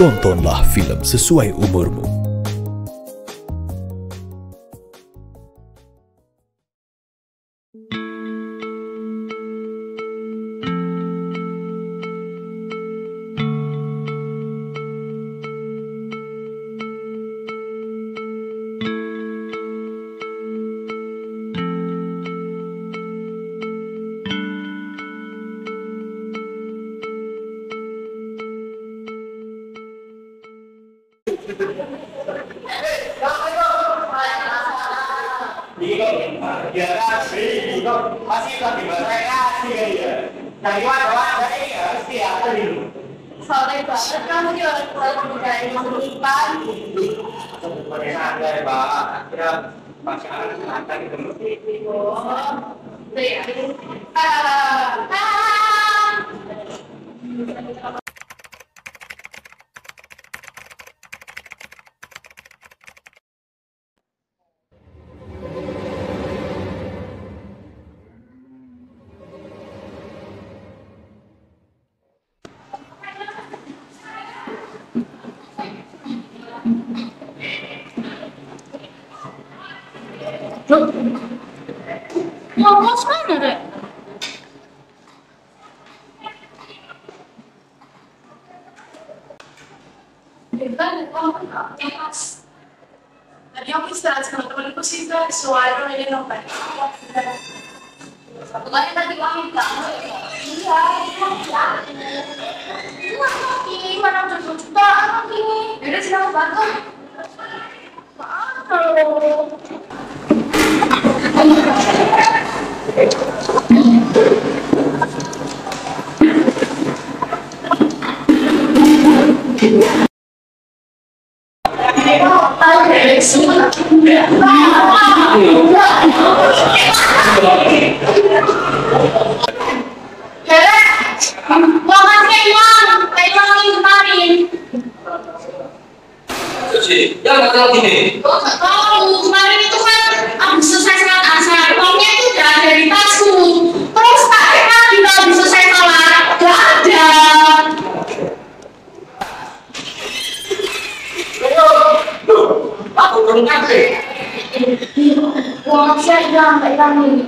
tontonlah film sesuai umurmu. Ya. Nah, gimana Pak? Jadi harus apa dulu? Soalnya banget kamu selalu budaya menghidupkan. Sebagai santai, Pak. Ya, pasangan santai gitu. Tuh ya. Ah. Mau kos mana, Rek? Tadi aku istirahat sama temanku sih, Kak. So, I don't really know, Kak. Bukannya tadi kamu kamu Iya, iya. Ini mana tujuh jutaan ini? Yaudah sini aku bantu. Maaf kalau Hera, mau kasih uang, kayak uang ini kemarin. Suci, yang nggak tahu gini. Gue nggak tahu, kemarin itu kan habis selesai sholat asar, uangnya itu udah ada di tasku. Terus tak kenal kita habis selesai sholat, gak ada. Aku belum ngerti. Uang saya kamu ini.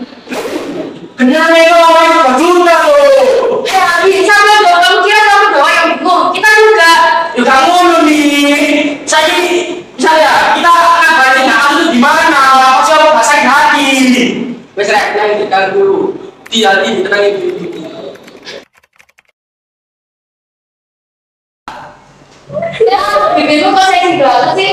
Kenapa itu orang itu juta loh? Ya, bisa lo dong, kamu kira kamu doang yang bingung. Kita juga. Ya kamu loh nih. Saya saya kita akan balik kamu itu gimana? Pasti rasain hati. Wes rek, yang kita dulu. Ini tenang itu. Ya, bibirmu kok saya banget sih?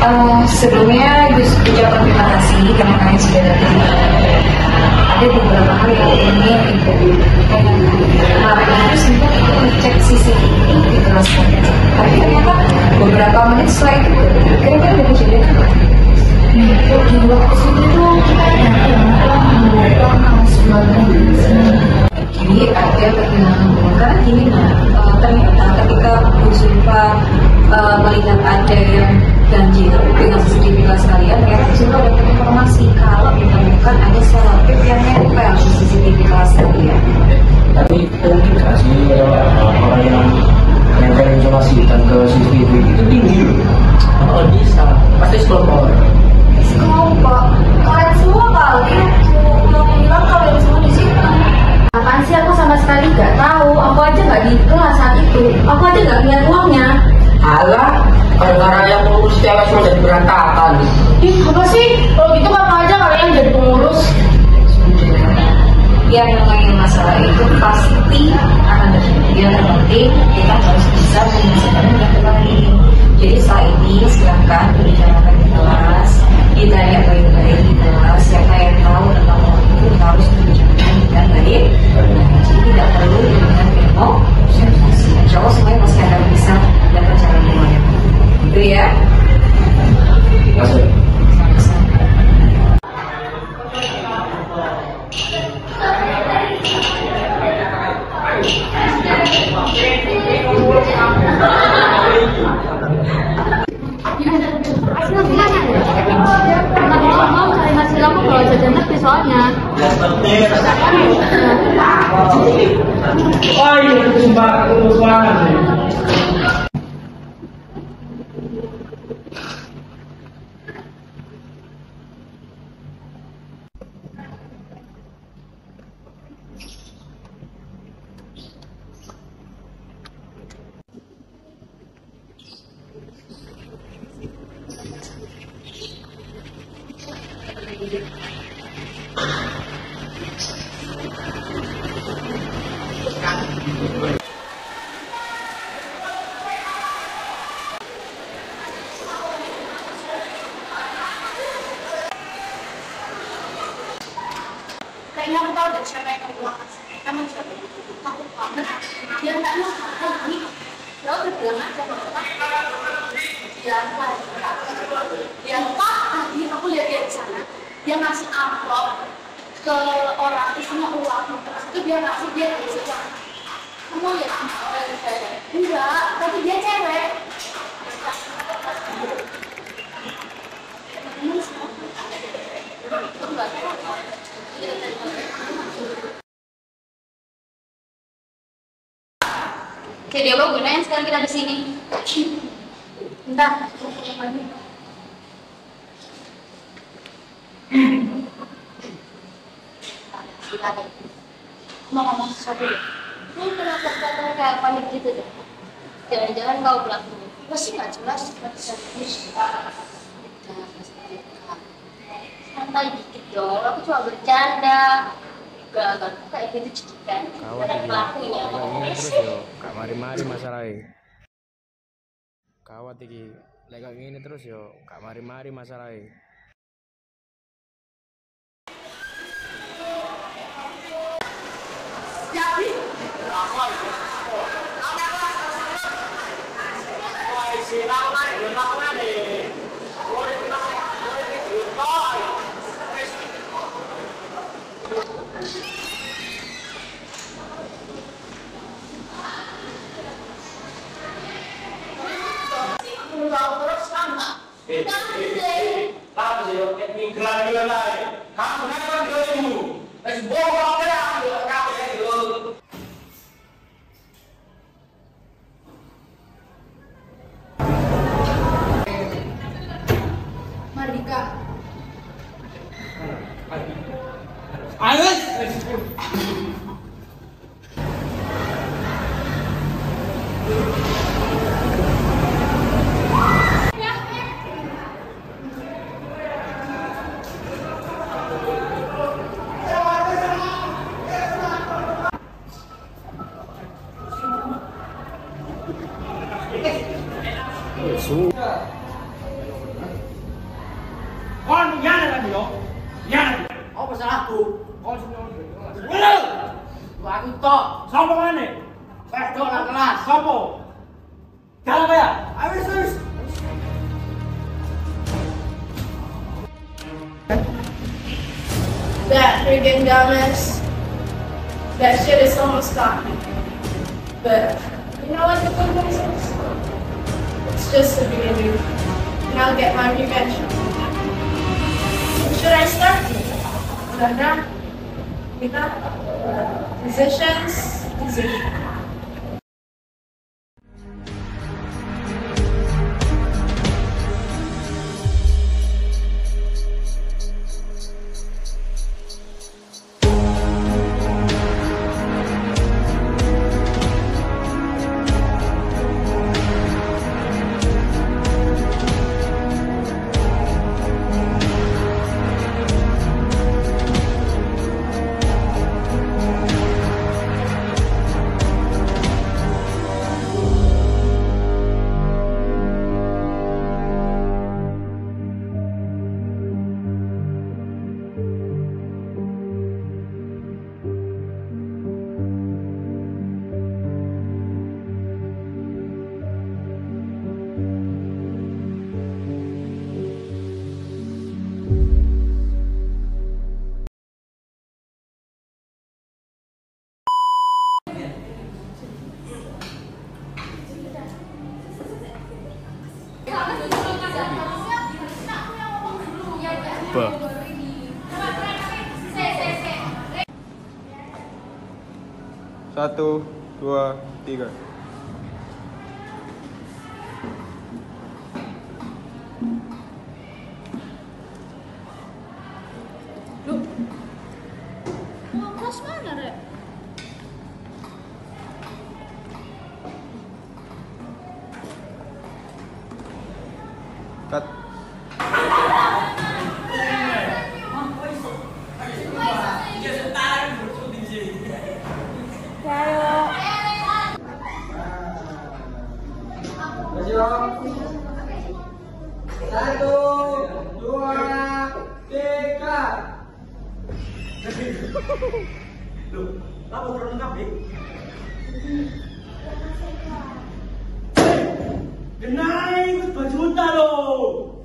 Eh, sebelumnya Gus ucapkan terima kasih karena kalian sudah datang. Ada beberapa hal yang info dulu. Kemarin itu sempat ikut ngecek CCTV di kelas kalian. Tapi ternyata beberapa menit setelah itu kira-kira ada kejadian apa? Untuk di waktu itu tuh kita datang membuka sebuah Jadi ada pertimbangan umum karena gini nah eh, ternyata ketika Bu Zulfa eh, melihat ada yang ganjil dengan CCTV kalian, Bu Zulfa dapat informasi kalau ditemukan ada selotip yang nempel di CCTV kelas kalian. tapi mungkin nggak sih kalau orang yang nempel informasi dan ke CCTV itu tinggi. Oh bisa. Pasti explore Kelompok, kalian semua kali mau bilang kalian semua di situ. Apaan sih? Aku sama sekali nggak tahu, aku aja nggak di kelas ditanya soalnya. Oh iya, itu sembarang, yang kamu makan. Emang siapa? Takut banget. Dia nggak mau makan ini. Ya udah bilang aja nggak apa-apa. Dia Pak. Dia Pak. Tadi aku lihat dia di sana. Dia ngasih amplop ke orang isinya uang. Terus itu dia ngasih dia kasih uang. Kamu amplopnya? Enggak. Tapi dia cewek. Enggak. Jadi apa gunanya sekarang kita di sini? Entah. Mau ngomong sesuatu deh. Lu kenapa kata kayak panik gitu deh? Jangan-jangan kau pelaku. Pasti nggak jelas. nggak serius. Santai dikit dong. Aku cuma bercanda. Gak, gak kayak gitu cekikan. Kawat Ada pelakunya. Terus yo gak mari-mari masalahe. Kawat iki. Lek gak ngene terus yo gak mari-mari masalahe. Eh, eh, eh, gelar lain. Kamu ya, ya Wedok nang kelas. Ayo. That friggin' dumbass. That shit is almost got me. But you know what the good news is? It's just the beginning. And I'll get my revenge. Should I start? Zahra? Rita? desejamos, desejamos. Satu, dua, tiga. Satu, dua, tiga. Loh, apa kurang lengkap ya? Genai, itu baju unta loh.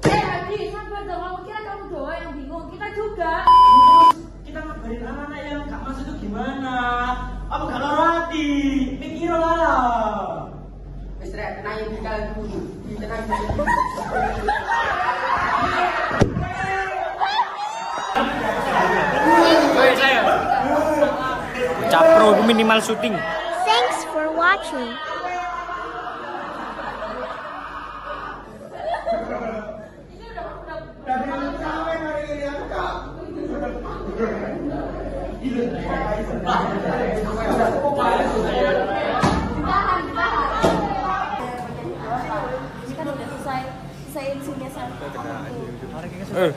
Eh, Adi, sabar dong. Kamu kira kamu doang yang bingung. Kita juga. Kita ngabarin anak-anak yang gak masuk itu gimana? Apa gak loro hati? Pikir lah. Tinggal dulu. Capro minimal syuting. Thanks for watching. Kan udah selesai. Selesaiin sini sampai Eh,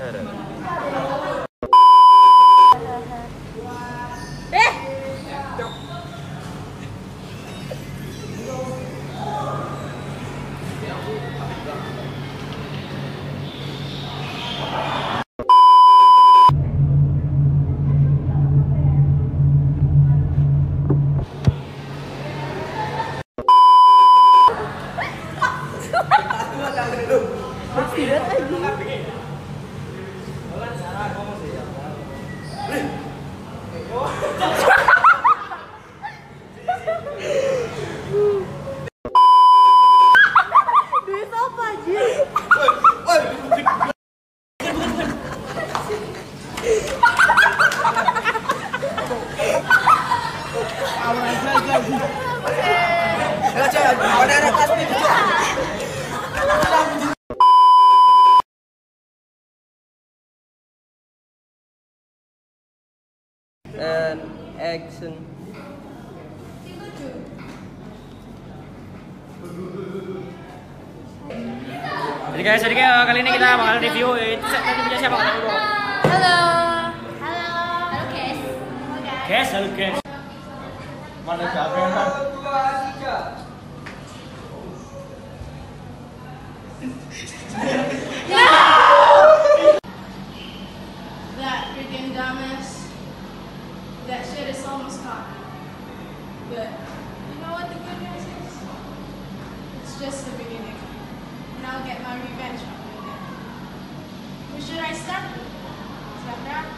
Mana siapa yang That freaking dumbass. That shit is almost gone. But you know what the good news is? It's just the beginning. And I'll get my revenge on again. Who should I start with? Zafra? Rita?